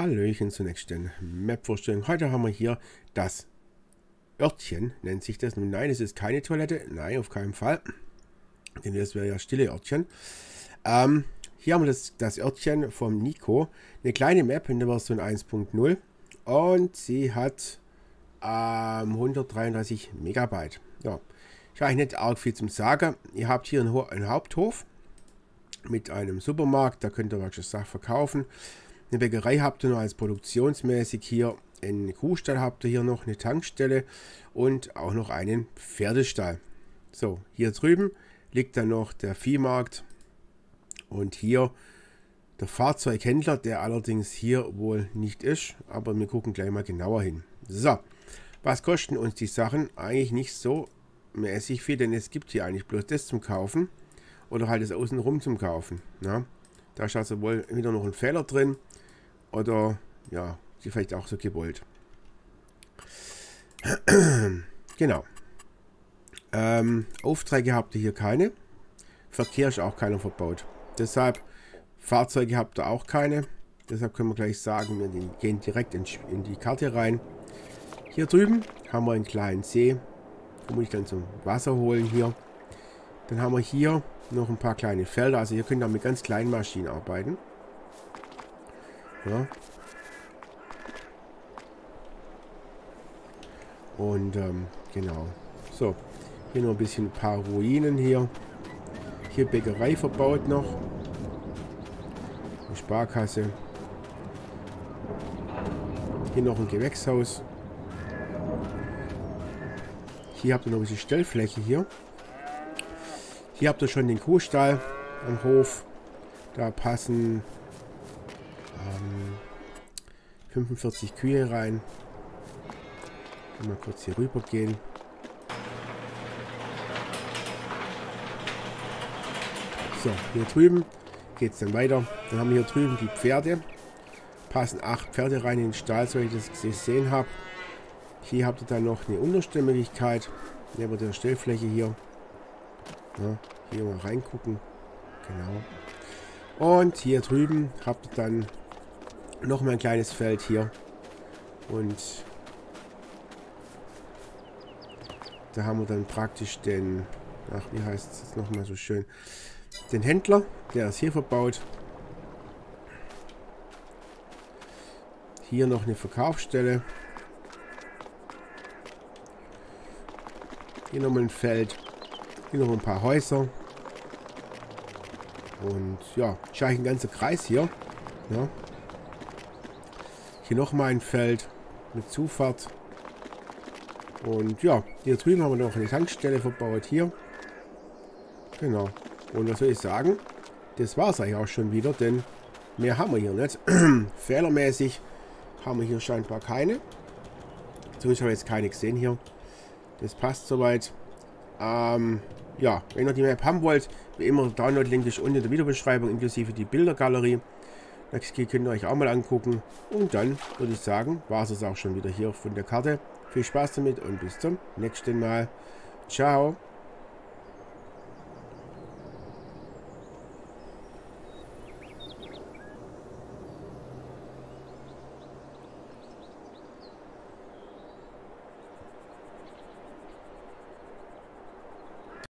Hallöchen zur nächsten Map-Vorstellung. Heute haben wir hier das Örtchen, nennt sich das. Nein, es ist keine Toilette. Nein, auf keinen Fall. Denn das wäre ja stille Örtchen. Ähm, hier haben wir das, das Örtchen vom Nico. Eine kleine Map in der Version 1.0. Und sie hat ähm, 133 Megabyte. Ja, ich habe nicht arg viel zum Sagen. Ihr habt hier einen, einen Haupthof mit einem Supermarkt. Da könnt ihr welche Sachen verkaufen. Eine Bäckerei habt ihr noch als produktionsmäßig hier. Einen Kuhstall habt ihr hier noch, eine Tankstelle und auch noch einen Pferdestall. So, hier drüben liegt dann noch der Viehmarkt und hier der Fahrzeughändler, der allerdings hier wohl nicht ist, aber wir gucken gleich mal genauer hin. So, was kosten uns die Sachen? Eigentlich nicht so mäßig viel, denn es gibt hier eigentlich bloß das zum Kaufen oder halt das außenrum zum Kaufen. Na? Da ist also wohl wieder noch ein Fehler drin. Oder ja, sie vielleicht auch so gewollt. genau. Ähm, Aufträge habt ihr hier keine. Verkehr ist auch keiner verbaut. Deshalb Fahrzeuge habt ihr auch keine. Deshalb können wir gleich sagen, wir gehen direkt in, in die Karte rein. Hier drüben haben wir einen kleinen See. Da muss ich dann zum Wasser holen hier. Dann haben wir hier noch ein paar kleine Felder. Also hier könnt ihr mit ganz kleinen Maschinen arbeiten. Ja. Und ähm, genau. So, hier noch ein bisschen ein paar Ruinen hier. Hier Bäckerei verbaut noch. Eine Sparkasse. Hier noch ein Gewächshaus. Hier habt ihr noch ein bisschen Stellfläche hier. Hier habt ihr schon den Kuhstall am Hof. Da passen 45 Kühe rein. Mal kurz hier rüber gehen. So, hier drüben geht es dann weiter. Dann haben wir hier drüben die Pferde. Passen acht Pferde rein in den Stall, so ich das gesehen habe. Hier habt ihr dann noch eine Unterstellmöglichkeit. Neben der Stellfläche hier. Ja, hier mal reingucken. Genau. Und hier drüben habt ihr dann noch mal ein kleines Feld hier. Und da haben wir dann praktisch den, ach wie heißt es jetzt nochmal so schön, den Händler, der ist hier verbaut. Hier noch eine Verkaufsstelle. Hier nochmal ein Feld. Hier noch ein paar Häuser. Und ja, ist eigentlich ein ganzer Kreis hier. Ja. Hier nochmal ein Feld mit Zufahrt. Und ja, hier drüben haben wir noch eine Tankstelle verbaut. Hier. Genau. Und was soll ich sagen? Das war es eigentlich auch schon wieder, denn mehr haben wir hier nicht. Fehlermäßig haben wir hier scheinbar keine. Zumindest habe ich jetzt keine gesehen hier. Das passt soweit. Ähm, ja, wenn ihr die Map haben wollt, wie immer, Download-Link ist unten in der Videobeschreibung, inklusive die Bildergalerie. Das könnt ihr euch auch mal angucken. Und dann würde ich sagen, war es auch schon wieder hier von der Karte. Viel Spaß damit und bis zum nächsten Mal. Ciao.